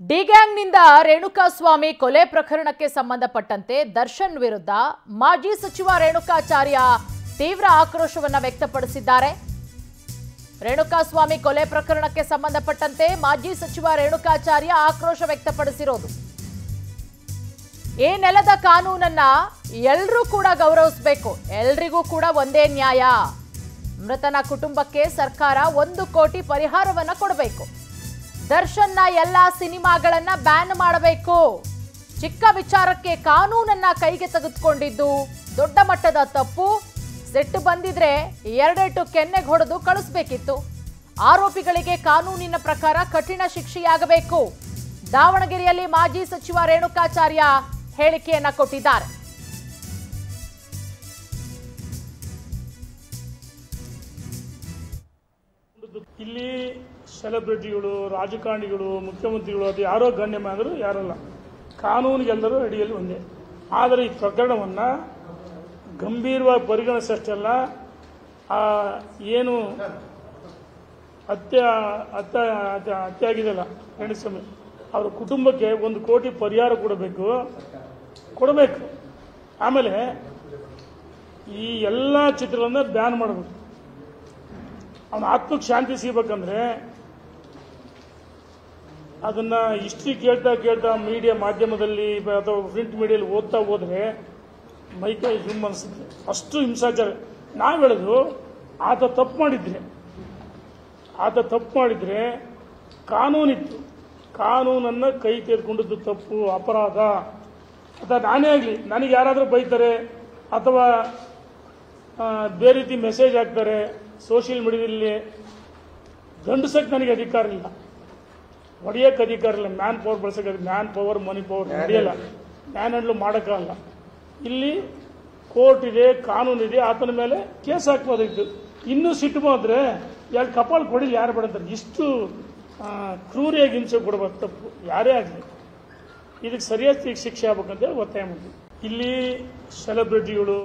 D ಗ್ಯಾಂಗ್ನಿಂದ Renukaswamy ಕೊಲೆ ಪ್ರಕರಣಕ್ಕೆ ಸಂಬಂಧಪಟ್ಟಂತೆ ದರ್ಶನ್ ವಿರುದ್ಧ ಮಾಜಿ ಸಚಿವ ರೇಣುಕಾಚಾರ್ಯ ತೀವ್ರ ಆಕ್ರೋಶವನ್ನು ವ್ಯಕ್ತಪಡಿಸಿದ್ದಾರೆ. ರೇಣುಕಾಸ್ವಾಮಿ ಕೊಲೆ ಪ್ರಕರಣಕ್ಕೆ ಸಂಬಂಧಪಟ್ಟಂತೆ ಮಾಜಿ ಸಚಿವ ರೇಣುಕಾಚಾರ್ಯ ಆಕ್ರೋಶ ವ್ಯಕ್ತಪಡಿಸಿರೋದು. ಈ ನೆಲದ ಕಾನೂನನ್ನ ಎಲ್ರೂ ಕೂಡ ಗೌರವಿಸಬೇಕು. ಎಲ್ರಿಗೂ ಕೂಡ ಒಂದೇ ನ್ಯಾಯ. ಮೃತನ ಕುಟುಂಬಕ್ಕೆ ಸರ್ಕಾರ ಒಂದು ಕೋಟಿ ಪರಿಹಾರವನ್ನು ಕೊಡಬೇಕು. ದರ್ಶನ್ನ ಎಲ್ಲ ಸಿನಿಮಾಗಳನ್ನ ಬ್ಯಾನ್ ಮಾಡಬೇಕು. ಚಿಕ್ಕ ವಿಚಾರಕ್ಕೆ ಕಾನೂನನ್ನ ಕೈಗೆ ತೆಗೆದುಕೊಂಡಿದ್ದು ದೊಡ್ಡ ಮಟ್ಟದ ತಪ್ಪು. ಸೆಟ್ ಬಂದಿದ್ರೆ ಎರಡೆಟ್ಟು ಕೆನ್ನೆಗೆ ಹೊಡೆದು ಕಳಿಸ್ಬೇಕಿತ್ತು. ಆರೋಪಿಗಳಿಗೆ ಕಾನೂನಿನ ಪ್ರಕಾರ ಕಠಿಣ ಶಿಕ್ಷೆಯಾಗಬೇಕು. ದಾವಣಗೆರೆಯಲ್ಲಿ ಮಾಜಿ ಸಚಿವ ರೇಣುಕಾಚಾರ್ಯ ಹೇಳಿಕೆಯನ್ನ ಕೊಟ್ಟಿದ್ದಾರೆ. ಇಲ್ಲಿ ಸೆಲೆಬ್ರಿಟಿಗಳು, ರಾಜಕಾರಣಿಗಳು, ಮುಖ್ಯಮಂತ್ರಿಗಳು, ಅದು ಯಾರೋ ಗಣ್ಯಮಾನರು ಯಾರಲ್ಲ. ಕಾನೂನಿಗೆಲ್ಲರೂ ಅಡಿಯಲ್ಲಿ ಒಂದೇ. ಆದರೆ ಈ ಪ್ರಕರಣವನ್ನು ಗಂಭೀರವಾಗಿ ಪರಿಗಣಿಸಷ್ಟೆಲ್ಲ, ಆ, ಏನು ಹತ್ಯೆ ಹತ್ಯೆ ಹತ್ಯೆ ಆಗಿದೆಯಲ್ಲ ಅವರ ಕುಟುಂಬಕ್ಕೆ ಒಂದು ಕೋಟಿ ಪರಿಹಾರ ಕೊಡಬೇಕು. ಕೊಡಬೇಕು. ಆಮೇಲೆ ಈ ಎಲ್ಲ ಚಿತ್ರಗಳನ್ನ ಬ್ಯಾನ್ ಮಾಡಬೇಕು. ಅವನ ಆತ್ಮಕ್ಕೆ ಶಾಂತಿ ಸಿಗಬೇಕಂದ್ರೆ ಅದನ್ನ ಇಷ್ಟು ಕೇಳ್ತಾ ಕೇಳ್ತಾ ಮೀಡಿಯಾ ಮಾಧ್ಯಮದಲ್ಲಿ ಅಥವಾ ಪ್ರಿಂಟ್ ಮೀಡಿಯಲ್ಲಿ ಓದ್ತಾ ಹೋದ್ರೆ ಮೈಕೈ ಹಿಮ್ ಅನಿಸುತ್ತೆ. ಅಷ್ಟು ಹಿಂಸಾಚಾರ. ನಾವು ಹೇಳೋದು, ಆತ ತಪ್ಪು ಮಾಡಿದ್ರೆ, ಆತ ತಪ್ಪು ಮಾಡಿದ್ರೆ ಕಾನೂನಿತ್ತು. ಕಾನೂನನ್ನು ಕೈ ತೆಗೆದುಕೊಂಡದ್ದು ತಪ್ಪು, ಅಪರಾಧ. ಅಥವಾ ನಾನೇ ಆಗಲಿ, ನನಗೆ ಯಾರಾದರೂ ಬೈತಾರೆ ಅಥವಾ ಬೇರೆ ರೀತಿ ಮೆಸೇಜ್ ಹಾಕ್ತಾರೆ ಸೋಷಿಯಲ್ ಮೀಡಿಯಾದಲ್ಲಿ ಗಂಡಸಕ್ಕೆ ನನಗೆ ಅಧಿಕಾರ ಇಲ್ಲ. ಹೊಡೆಯಕ್ಕೆ ಅಧಿಕಾರ ಇಲ್ಲ. ಮ್ಯಾನ್ ಪವರ್ ಬಳಸಕ್ಕೆ ಮ್ಯಾನ್ ಪವರ್ ಮನಿ ಪವರ್ ನಡೆಯಲ್ಲ ಮ್ಯಾನ್ ಹ್ಯಾಂಡ್ಲು ಮಾಡೋಕ್ಕಾಗಲ್ಲ ಇಲ್ಲಿ ಕೋರ್ಟ್ ಇದೆ ಕಾನೂನು ಇದೆ ಆತನ ಮೇಲೆ ಕೇಸ್ ಹಾಕ್ಬೋದಿತ್ತು ಇನ್ನೂ ಸಿಟ್ಟು ಬಂದರೆ ಎರಡು ಕಪಾಲ್ ಕೊಡಿ ಯಾರು ಬೇಡಂತಾರೆ ಇಷ್ಟು ಕ್ರೂರಿಯಾಗಿ ಹಿಂಸೆ ಕೊಡಬಾರ್ದು ತಪ್ಪು ಯಾರೇ ಆಗಲಿ. ಇದಕ್ಕೆ ಸರಿಯಾದ ಶಿಕ್ಷೆ ಆಗ್ಬೇಕಂತ ಒತ್ತಾಯ ಮಾಡ್ತೀವಿ. ಇಲ್ಲಿ ಸೆಲೆಬ್ರಿಟಿಗಳು